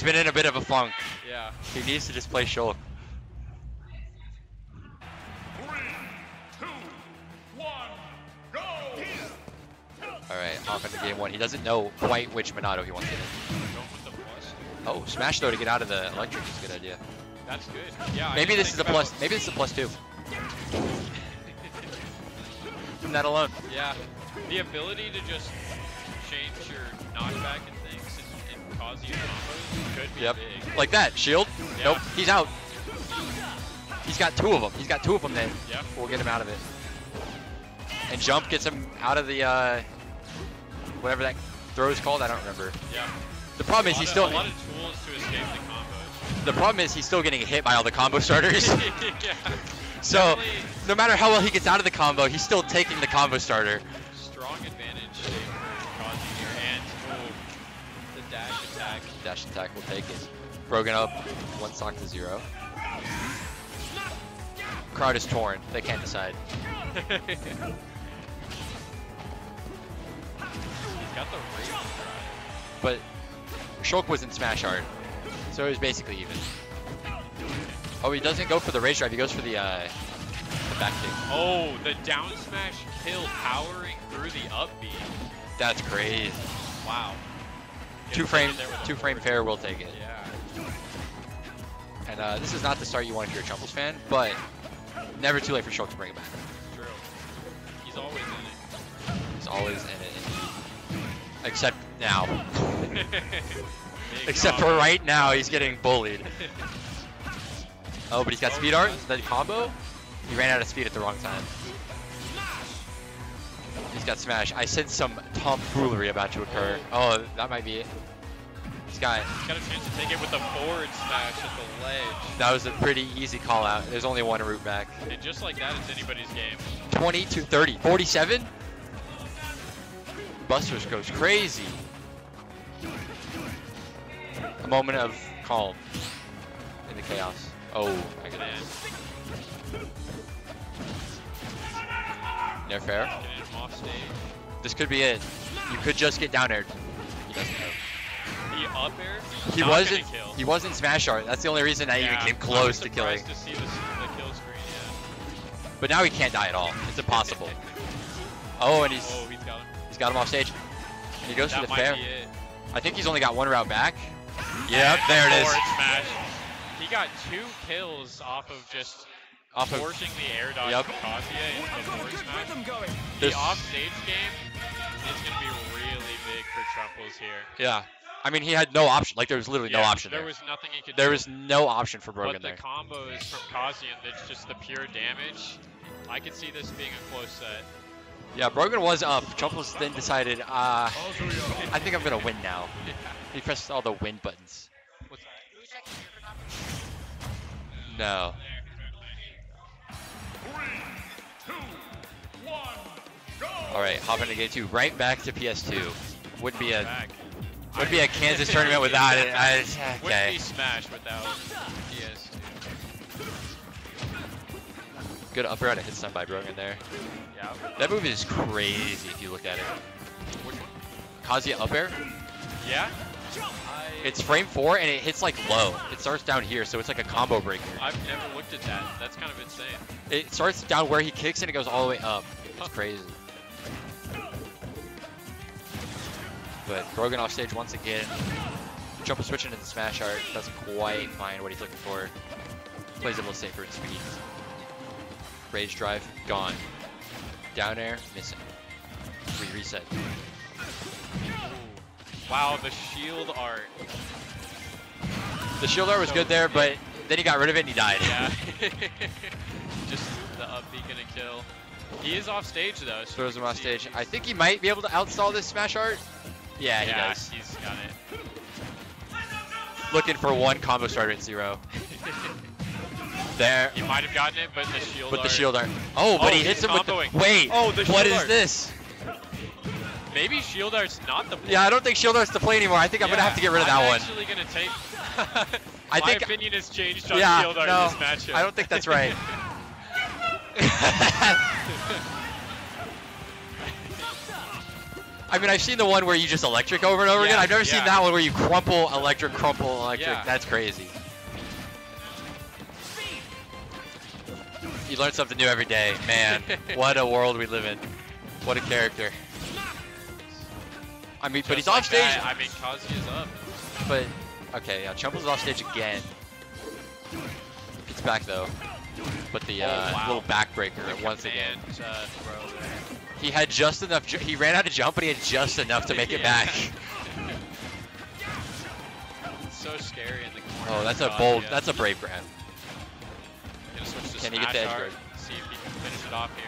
He's been in a bit of a funk. Yeah. He needs to just play Shulk. Alright, off into game one. He doesn't know quite which Monado he wants to hit. Going with the plus. Oh, smash though to get out of the electric is a good idea. That's good. Yeah. Maybe this is a plus. Maybe this is a plus two. From that alone. Yeah. The ability to just change your knockback and things cause you combos could be Yep. big. Like that. Shield. Yeah. Nope. He's out. He's got two of them. He's got two of them then. Yep. We'll get him out of it. And jump gets him out of the uh, whatever that throw is called. I don't remember. Yeah. The problem is he's of- still. a lot of tools to escape the combos. The problem is he's still getting hit by all the combo starters. yeah. so Definitely no matter how well he gets out of the combo, he's still taking the combo starter. Dash attack will take it. Broken up, one stock to zero. Crowd is torn. They can't decide. He's got the rage. But Shulk was in Smash Art, so it was basically even. Oh, he doesn't go for the rage drive. He goes for the uh, the back kick. Oh, the down smash kill powering through the up B. That's crazy. Wow. Two frame, taken there with a two frame fair will take it. Yeah. And uh, this is not the start you want if you're a Chumples fan, but never too late for Shulk to bring it back. True. He's always in it. He's always in it, indeed. Except now. Except for right now, he's getting bullied. Oh, but he's got Oh, speed art? That combo? He ran out of speed at the wrong time. He's got smash. I sense some tomfoolery about to occur. Oh, that might be it. He's got. He's got a chance to take it with a forward smash at the ledge. That was a pretty easy call out. There's only one route back. And just like that, it's anybody's game. 20 to 30. 47? Busters goes crazy. A moment of calm in the chaos. Oh, my goodness. Near fair. Off stage. This could be it. You could just get down air. He doesn't know. The up air. He wasn't. He wasn't smash art. That's the only reason I yeah, even came close to killing. To see the, the kill screen, yeah. But now he can't die at all. It's impossible. oh, and he's Oh, he's got him. he's got him off stage. And he goes that for the fair. I think he's only got one route back. Yep, there it is. Smash. He got two kills off of just Off of forcing the air dodge Yep. from Kazuya into the forward smash. The There's- offstage game is going to be really big for Chumples here. yeah. I mean, he had no option. Like there was literally no option There there. was nothing he could There do. was no option for Brogan but Brogan the there. combos from Kazuya, that's just the pure damage. I could see this being a close set. Yeah, Brogan was up. Chumples then decided, uh, I think I'm gonna win now. Yeah. He pressed all the win buttons. What's No. All right, hop into game two. Right back to PS2. Would be a back? would be a Kansas tournament without it. I, Wouldn't be Smash without PS2. Good upper and a hit stun by Brogan there. Yeah. That move is crazy if you look at it. Which one? Kazuya up air. Yeah. It's frame four and it hits like low. It starts down here, so it's like a combo breaker. I've never looked at that. That's kind of insane. It starts down where he kicks and it goes all the way up. It's Huh. crazy. But Brogan off stage once again. Jump switch into the smash art. Doesn't quite find what he's looking for. Plays a little safer in speed. Rage drive, gone. Down air, missing. We reset. Wow, the shield art. The shield art was So good there, but then he got rid of it and he died. Yeah. Just the up B gonna kill. He is off stage though. So Throws him off stage. I think he might be able to outstall this smash art. Yeah, he does. he's got it. Looking for one combo starter at zero. There. he might have gotten it, but the shield With the shield art. Oh, but Oh, he hits him with the. Wait. Oh, the What is art. this? Maybe shield art's not the play. Yeah, I don't think shield art's the play anymore. I think I'm gonna have to get rid of that I'm one. actually gonna take. I My think- opinion has changed on Yeah, shield art no, in this matchup. I don't think that's right. I mean, I've seen the one where you just electric over and over again. I've never seen that one where you crumple electric, crumple electric. Yeah. That's crazy. You learn something new every day. Man, what a world we live in. What a character. I mean, but he's like off stage. that, I mean, Kazuya's up. But okay, yeah, Chumples off stage again. Gets back though. But the Oh, uh, wow. little backbreaker once again. Uh. He had just enough. He ran out of jump, but he had just enough to make it Yeah. back. so scary in the corner. Oh, that's a bold. That's a brave grab. Gonna switch to Can he get the edge guard? See if he can finish it off here.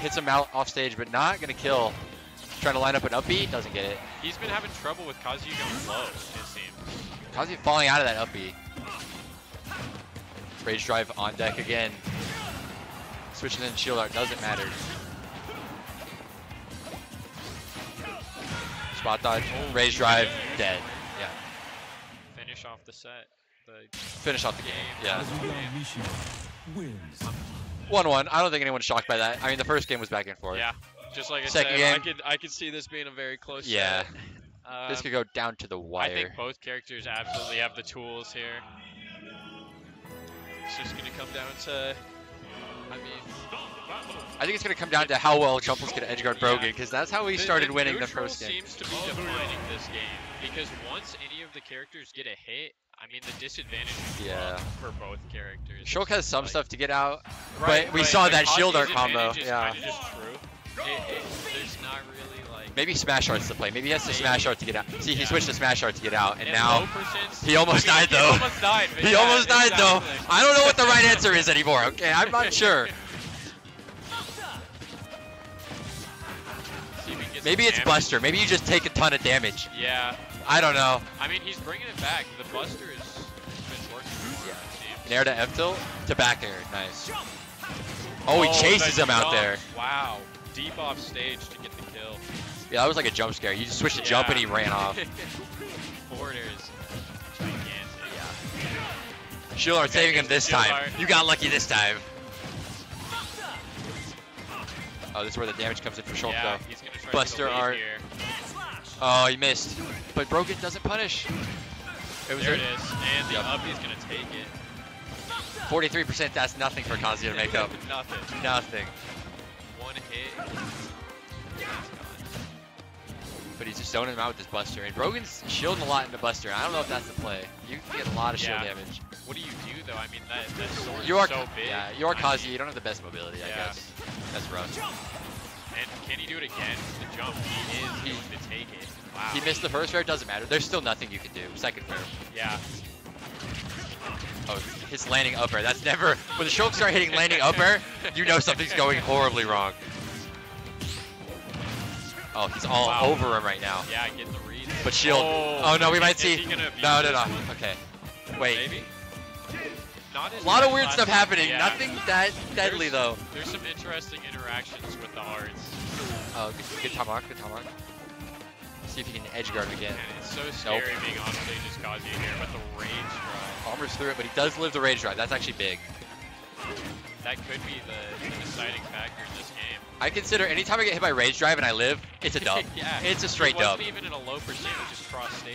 Hits him out off stage, but not gonna kill. Trying to line up an up B, doesn't get it. He's been having trouble with Kazuya going low, it seems. Kazuya falling out of that up B. Rage drive on deck again. Switching in shield art doesn't matter. Spot dodge, rage drive, dead. Yeah, Finish off the set. The finish off the game. Yeah, Kazuya Mishima wins. 1-1. I don't think anyone's shocked by that. I mean, the first game was back and forth. yeah, just like I Second said, I game. could I could see this being a very close. Yeah. set. Um, This could go down to the wire. I think both characters absolutely have the tools here. It's just gonna come down to. I mean, I think it's going to come down to how well Chumples going to edgeguard Yeah. Brogan, because that's how he started the winning the neutral first game. seems to be oh, defining this game because once any of the characters get a hit, I mean the disadvantage is Yeah. for both characters. Shulk has some like- stuff to get out, Right, but we right, saw that shield art combo. Yeah. just true. It, it, there's not really like. Maybe Smash Art's the play. Maybe he has to Maybe. Smash Art to get out. See, he Yeah. switched to Smash Art to get out, and and now he almost I mean, died, though. He almost died. he yeah, almost died though. I don't know what the right answer is anymore. Okay, I'm not sure. Maybe it's damage. Buster. Maybe you just take a ton of damage. Yeah, I don't know. I mean he's bringing it back. The Buster has been working for him, it. Nair to F tilt to back air. Nice. Oh, he oh, chases the him out there. Wow, deep off stage to get the kill. Yeah, that was like a jump scare. You just switched to jump and he ran off. Borders. Gigantic. Shield Art saving him this Shield time. You got lucky this time. Oh, this is where the damage comes in for Shulk Yeah, though. he's gonna try Buster to get the lead Art. here. Oh, he missed. But Brogan doesn't punish. It was There a it is, and the Yep. up he's gonna take it. 43%. That's nothing for Kazuya to make up. Nothing. Nothing. One hit. But he's just zoning him out with his Buster. And Brogan's shielding a lot into Buster. I don't know if that's the play. You can get a lot of shield Yeah. damage. What do you do? I mean that that sword You are is so big. yeah, you are I mean, You don't have the best mobility, I Yeah. guess. That's rough. And can he do it again? The jump. He is He- going to take it. Wow. He missed the first fair. Doesn't matter. There's still nothing you can do. Second fair. Yeah. Oh, his landing up air. That's never. When the Shulk start hitting landing up air, you know something's going horribly wrong. Oh, he's all Wow. over him right now. Yeah, getting the read. But shield. Oh, oh no, we might see. No, no, no. Okay. Wait. Maybe. A lot of weird stuff happening. Yeah. Nothing that deadly There's- though. There's some interesting interactions with the arts. Oh, good, good tomahawk. Good tomahawk. See if he can edge guard again. It's so scary being on stage as Kazuya here, but the rage drive. Palmer's through it, but he does live the rage drive. That's actually big. That could be the, the deciding factor in this game. I consider anytime I get hit by rage drive and I live, it's a dub. yeah. It's a straight it wasn't dub. even in a low percent, just cross stage.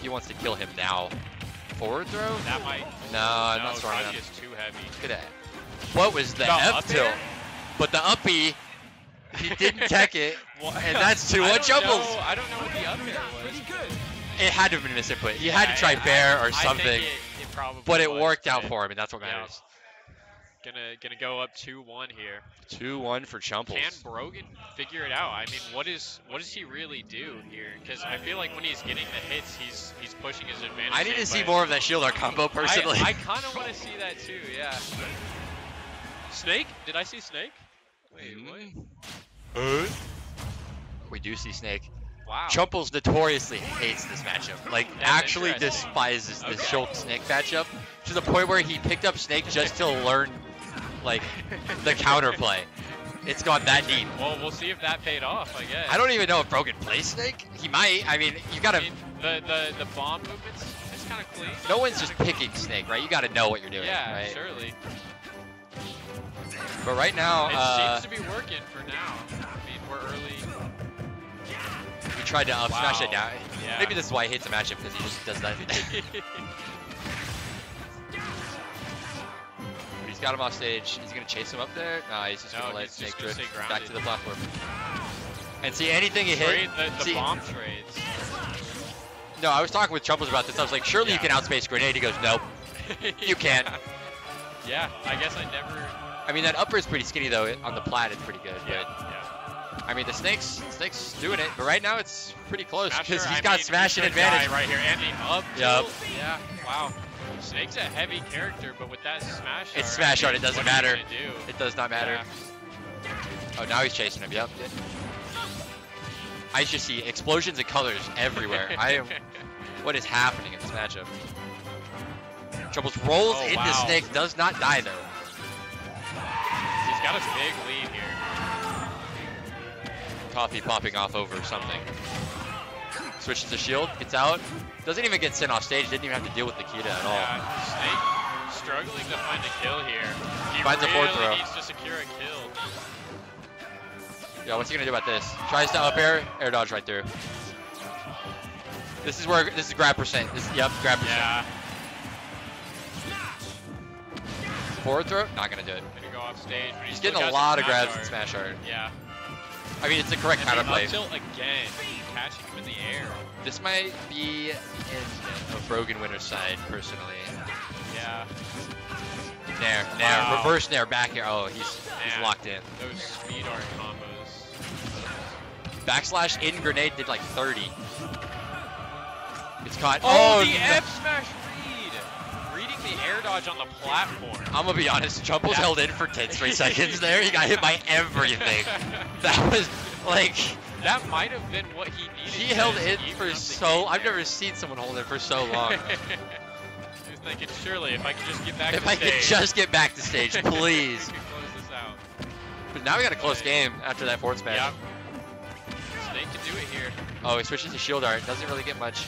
He wants to kill him now. Forward throw? That might. No, I'm no, not strong enough. Kazuya's too heavy. Look at that. What was the The F up tilt? But the uppy, he didn't tech it, What- and that's two I one don't Chumples. know- I don't know what the up air was. It had to have been misinput. He had to try I- bear I- or I think something, it- it probably but it was, worked out for him, and that's what yeah. Matters. Gonna gonna go up two one here. Two one for Chumples. Can Brogan figure it out? I mean, what is what does he really do here? Because I feel like when he's getting the hits, he's he's pushing his advantage. I need to see more of that shield art combo personally. I, I kind of want to see that too. Yeah. Snake? Did I see Snake? Wait, what? Uh, we do see Snake. Wow. Chumples notoriously hates this matchup. Like, That's actually despises this Okay. Shulk Snake matchup to the point where he picked up Snake just to learn, like, the counterplay. It's gone that deep. Well, we'll see if that paid off. I guess. I don't even know if Brogan plays Snake. He might. I mean, you gotta. mean, the the the bomb movements. It's kind of clean. No one's just picking Snake, right? You gotta know what you're doing, Yeah, right? surely. But right now, It uh, seems to be working for now. I mean, we're early. We tried to up smash it down. Yeah. Maybe this is why he hates the matchup because he just does that. he's got him off stage. He's gonna chase him up there. Nah, he's just No, gonna let Snake drift back to the platform. And see anything he hit. The, the see- bomb trades. No, I was talking with Chumples about this. I was like, surely you can outspace Grenade. He goes, nope. You can't. Yeah, I guess I never. I mean, that upper is pretty skinny though. It- On the plat, it's pretty good. Yeah, But yeah. I mean, the snakes, snakes doing it. But right now, it's pretty close because Smasher, he's I got mean, smashing he's the guy advantage. right here, and the up tilt. Yeah, wow. Snake's a heavy character, but with that smash It's smash art, it doesn't what are you matter. do? It does not matter. Yeah. Oh, now he's chasing him. Yep. I just see explosions and colors everywhere. I am. What is happening in this matchup? Chumples rolls Oh, into wow. Snake, does not die though. He's got a big lead here. Coffee popping off over something. Switches to shield, gets out. Doesn't even get sent off stage. Didn't even have to deal with Nikita at all. Yeah, Snake struggling to find a kill here. He Finds a really forward throw. needs to secure a kill. Yeah, what's he gonna do about this? Tries to up air, air dodge right through. This is where this is grab percent. This yep, grab percent. Yeah, Forward throw, not gonna do it. gonna go off stage, but he's, He's getting a lot of grabs in smash art. Yeah, I mean, it's the correct and counter the play. up tilt again, catching him in the air. This might be of Brogan winner's side, personally. Yeah, Nair, Nair, Wow. reverse Nair, back here. Oh, he's he's locked in. those speed art combos. Backslash in grenade did like 30. It's caught. Oh, oh, the no. F smash read! Reading the air dodge on the platform. I'm gonna be honest, Chumples Yeah. held in for 10 straight seconds there. He got hit by everything. That was like that might have been what he needed. he held in even for so. I've never seen someone hold it for so long. he was thinking, surely if I could just get back if to I stage. could just get back to stage, please. could close this out. But now we got a close game after that forward smash. Snake can do it here. Oh, he switches to shield art. Doesn't really get much.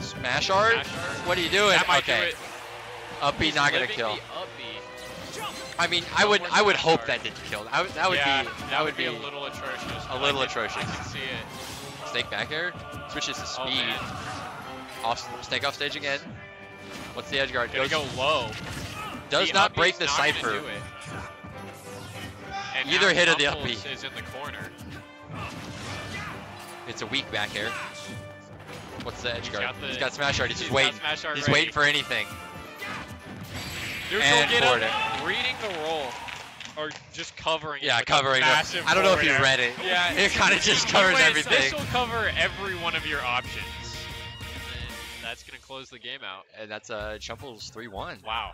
Smash art? Smash art. What are you doing? Okay. do it. Up B not gonna living kill. The up B. I mean, I would I would hope that didn't kill. I that would yeah, be that would be a little atrocious. a little I can- atrocious. I can see it. Snake back air. Switches to Oh, speed. man. off Snake off stage again. What's the edge guard? Goes, go low. does The not break the cipher. do it. And Either hit or the up is in the corner. It's a weak back air. What's the edge He's guard? got the- he's got smash art. He's, he's just waiting. he's ready. waiting for anything. Neutral And get forward up, reading the roll. Or just covering it Yeah, covering it. massive I don't know if forward he read it. Yeah, It kinda just covers went, everything. This will cover every one of your options. And that's gonna close the game out. And that's uh, Chumples 3-1. Wow.